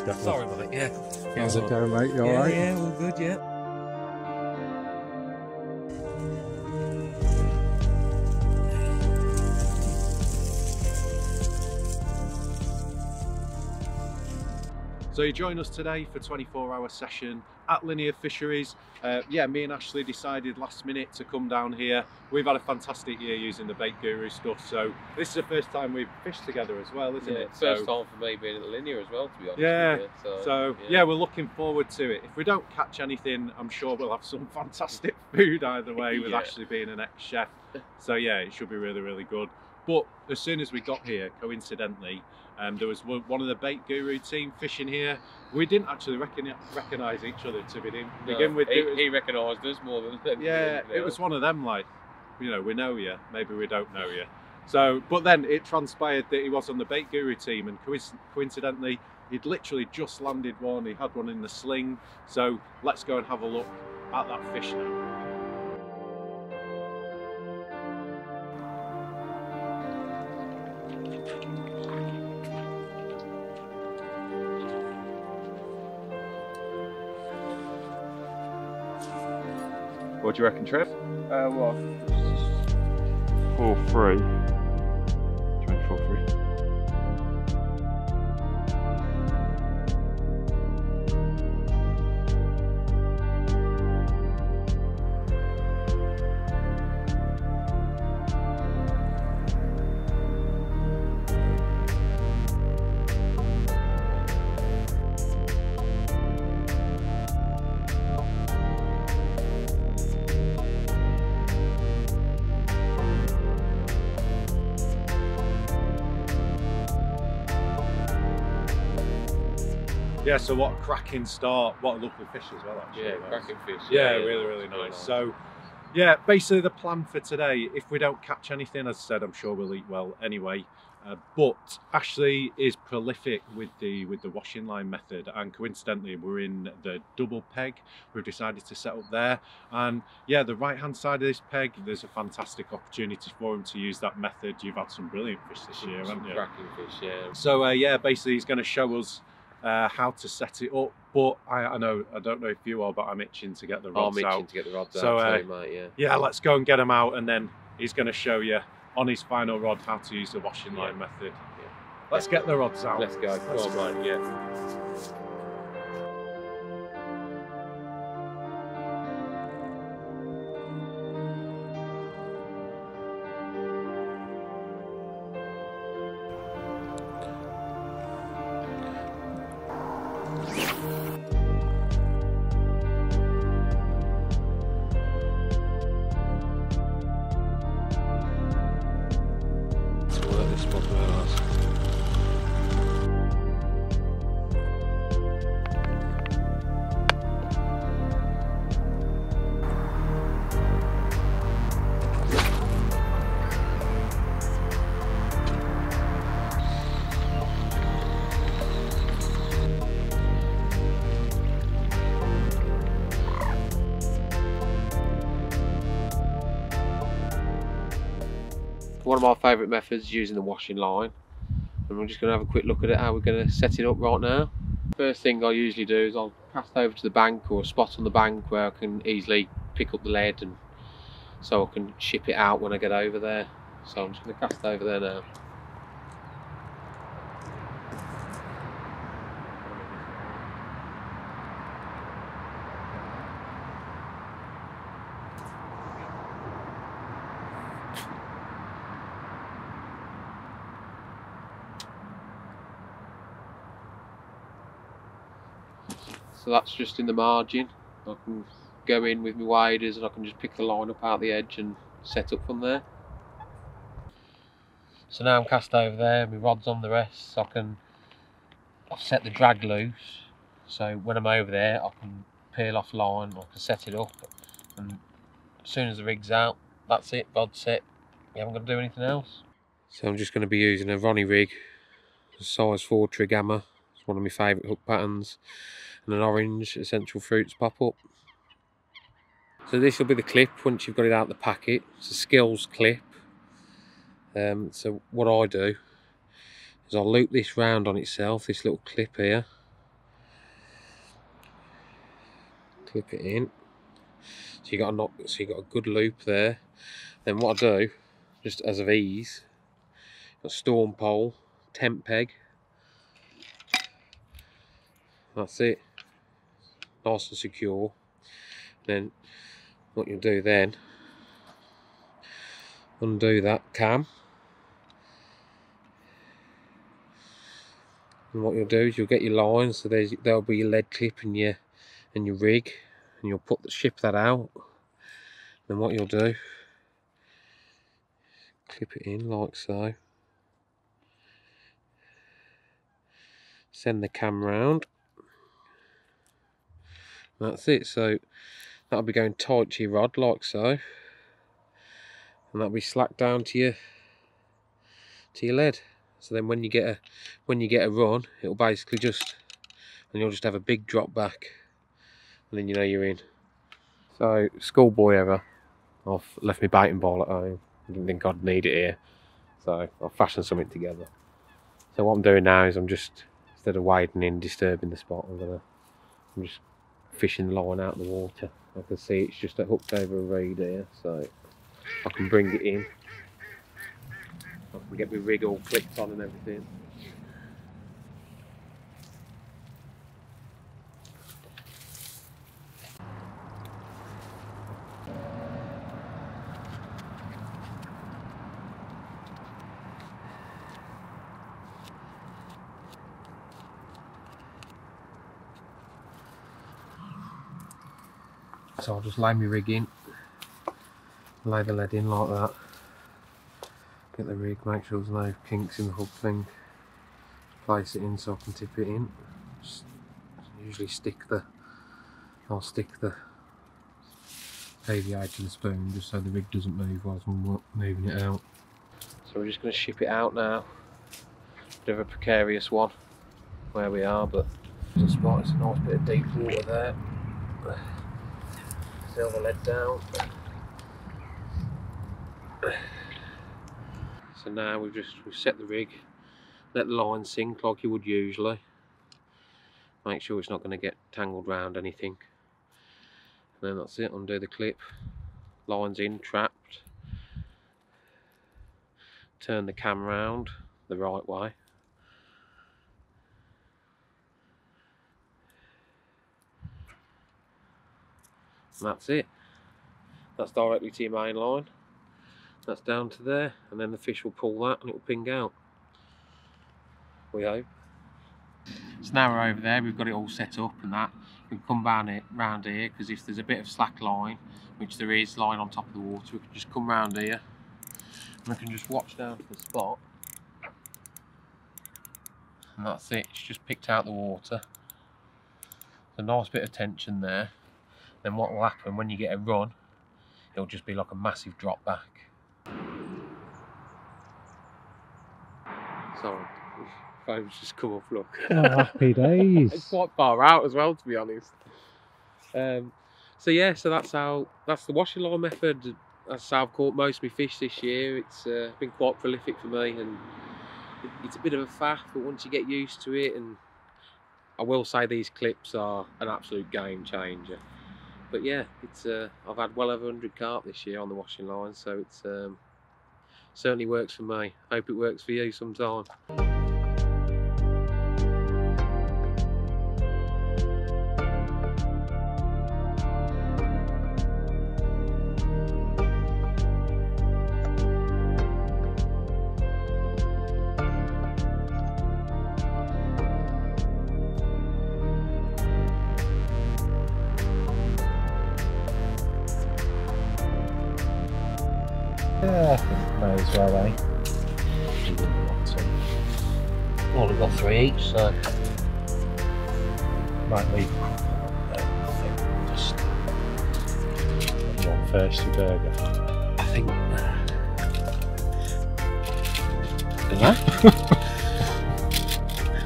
Scott. Sorry, mate. Yeah. How's it going, mate? You yeah, alright? yeah, all good. Yeah. So you join us today for 24 hour session at Linear Fisheries. Uh, yeah, me and Ashley decided last minute to come down here. We've had a fantastic year using the Bait Guru stuff. So this is the first time we've fished together as well, isn't Yeah, it? first so, time for me being at the linear as well, to be honest. Yeah. So, so yeah. we're looking forward to it. If we don't catch anything, I'm sure we'll have some fantastic food either way with Yeah. Ashley being an ex-chef. So yeah, it should be really, really good. But as soon as we got here, coincidentally, um, there was one of the bait guru team fishing here. We didn't actually recogni- recognise each other to begin, No, begin with. he, was- he recognised us more than than yeah, it was one of them like, you know, we know you, maybe we don't know you. So, but then it transpired that he was on the bait guru team, and coincidentally, he'd literally just landed one. He had one in the sling. So let's go and have a look at that fish now. What do you reckon, Trev? Uh, what? Four three. Yeah. So what a cracking start! What a lovely fish as well. Actually, Yeah, cracking fish. Yeah, really, really nice. So, yeah, basically the plan for today, if we don't catch anything, as I said, I'm sure we'll eat well anyway. Uh, but Ashley is prolific with the with the washing line method, and coincidentally, we're in the double peg. We've decided to set up there, and yeah, the right hand side of this peg, there's a fantastic opportunity for him to use that method. You've had some brilliant fish this year, some haven't you? cracking fish, yeah. So uh, yeah, basically he's going to show us uh, how to set it up. But I, I know I don't know if you are, but I'm itching to get the rods I'm out. to get the rods So, out uh, mate, yeah. Yeah, let's go and get them out, and then he's going to show you on his final rod how to use the washing line method. Let's get the rods out. Let's go. Let's Go on, mate, yeah. Work this us. One of my favourite methods using the washing line. And we're just going to have a quick look at it, how we're going to set it up right now. First thing I usually do is I'll cast over to the bank or a spot on the bank where I can easily pick up the lead and so I can ship it out when I get over there. So I'm just going to cast over there now. So that's just in the margin. I can go in with my waders and I can just pick the line up out the edge and set up from there. So now I'm cast over there, my rod's on the rest, so I can set the drag loose. So when I'm over there I can peel off line, I can set it up and as soon as the rig's out, that's it, bod's set. You haven't got to do anything else. So I'm just going to be using a Ronnie rig, size 4 trig hammer. It's one of my favourite hook patterns. And an orange essential fruits pop up. So this will be the clip once you've got it out the packet. It's a skills clip. Um, so what I do is I'll loop this round on itself, this little clip here. clip it in. So you got a knock, so you got a good loop there. Then what I do, just as of ease, got storm pole, tent peg. That's it. Nice and secure. Then what you'll do then, undo that cam. And what you'll do is you'll get your lines, so there's there'll be your lead clip in your in your rig, and you'll put the ship that out. Then what you'll do, clip it in like so. Send the cam round. That's it. So that'll be going tight to your rod like so, and that'll be slacked down to your to your lead. So then when you get a when you get a run, it'll basically just and you'll just have a big drop back, and then you know you're in. So schoolboy ever, I've left my baiting ball at home. I didn't think I'd need it here, so I've fashioned something together. So what I'm doing now is I'm just instead of wading in, disturbing the spot, I'm gonna I'm just fishing line out of the water. I can see it's just hooked over a reed here, so I can bring it in. I can get my rig all clicked on and everything. So I'll just lay my rig in, lay the lead in like that, get the rig, make sure there's no kinks in the hub thing, place it in so I can tip it in. Just usually stick the, I'll stick the AVI to the spoon just so the rig doesn't move whilst I'm moving it out. So we're just going to ship it out now. Bit of a precarious one where we are, but a spot, it's a nice bit of deep water there. The lead down. So now we've just we've set the rig, let the line sink like you would usually. Make sure it's not going to get tangled round anything. And then that's it, undo the clip, lines in, trapped. Turn the cam round the right way. And that's it. That's directly to your main line. That's down to there, and then the fish will pull that and it will ping out. We hope. So now we're over there, we've got it all set up and that. We can come round it round here because if there's a bit of slack line, which there is lying on top of the water, we can just come round here and we can just watch down to the spot. And that's it, it's just picked out the water. A nice bit of tension there. Then what will happen when you get a run, it'll just be like a massive drop back. Sorry, phone's just come off, look. Oh, happy it's days. quite far out as well, to be honest. Um, so yeah, so that's how that's the washing line method. That's how I've caught most of my fish this year. It's uh, been quite prolific for me, and it's a bit of a faff, but once you get used to it, and I will say these clips are an absolute game changer. But yeah, it's uh, I've had well over 100 carp this year on the washing line, so it's um, certainly works for me. Hope it works for you sometime. May as well? You wouldn't want to. Well, we've got three each, so Might leave. uh, I think just put you first your burger. I think. Is that?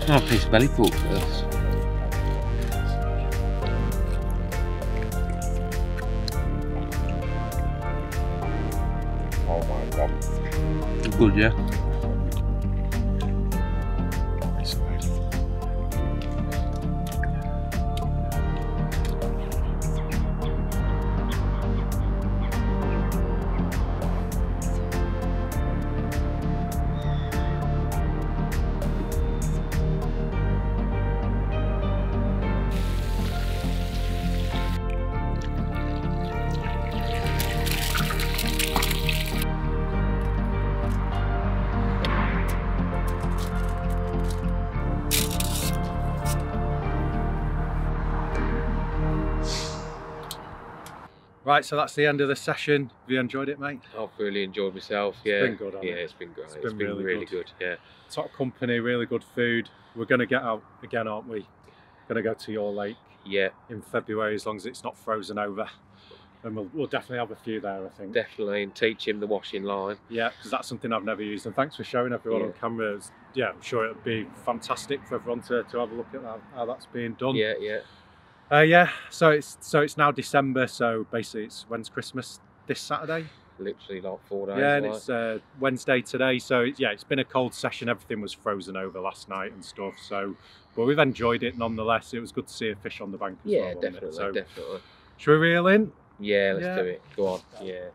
I'll have a piece of belly pork first. Oh my god. Good, yeah. Right, so that's the end of the session. Have you enjoyed it, mate? I've really enjoyed myself. It's Yeah, been good, yeah, it? it's been great. It's it's been been, really really, good. good. Yeah, Top company, really good food. We're going to get out again, aren't we? Going to go to your lake yeah, in February as long as it's not frozen over. And we'll, we'll definitely have a few there, I think. definitely. And teach him the washing line. Yeah, because that's something I've never used. And thanks for showing everyone Yeah. on camera. Yeah, I'm sure it'll be fantastic for everyone to, to have a look at that, how that's being done. Yeah, yeah. Uh, yeah. So it's so it's now December. So basically, it's when's Christmas? This Saturday. Literally like four days. yeah, and like. it's uh, Wednesday today. So it's- yeah, it's been a cold session. Everything was frozen over last night and stuff. So, but we've enjoyed it nonetheless. It was good to see a fish on the bank. As yeah, well, definitely, So definitely. should we reel in? Yeah, let's Yeah. do it. Go on. Yeah.